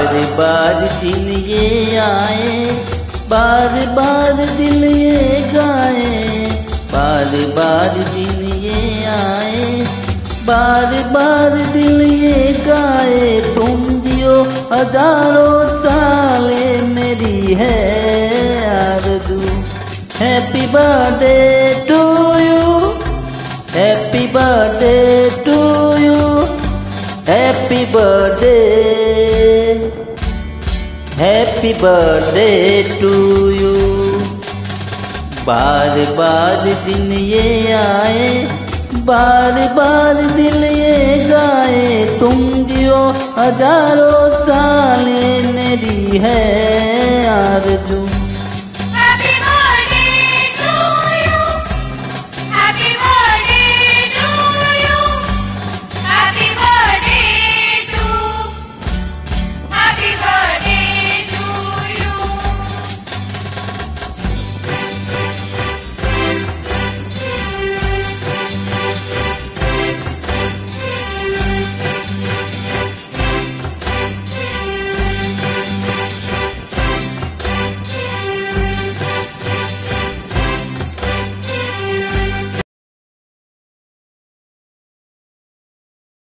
दिन ये आए, बार बार दिल ये गाए, बार बार दिन ये आए, बार बार दिल ये गाए, तुम जियो हज़ारों साले मेरी है यार आरज़ू, happy birthday happy birthday to you बार बार दिन ये आए, बार बार दिल ये गाए, तुम जियो हज़ारों साल मेरी है आरज़ू।